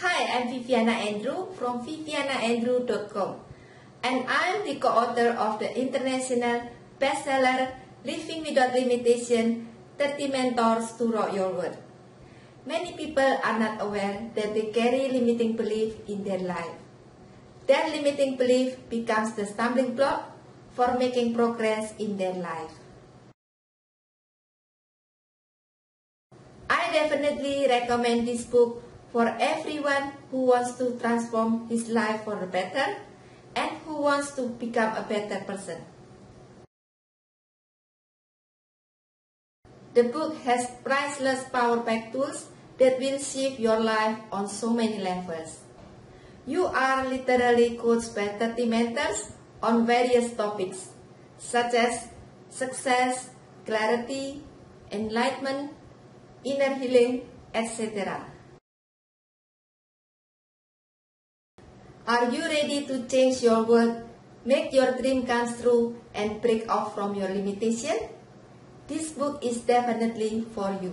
Hi, I'm Viviana Andrew from vivianaandrew.com and I'm the co-author of the international bestseller Living Without Limitation 30 Mentors to Rock Your World. Many people are not aware that they carry limiting belief in their life. That limiting belief becomes the stumbling block for making progress in their life. I definitely recommend this book for everyone who wants to transform his life for the better and who wants to become a better person. The book has priceless power pack tools that will shape your life on so many levels. You are literally coached by 30 mentors on various topics such as success, clarity, enlightenment, inner healing, etc. Are you ready to change your world, make your dream come true, and break off from your limitation? This book is definitely for you.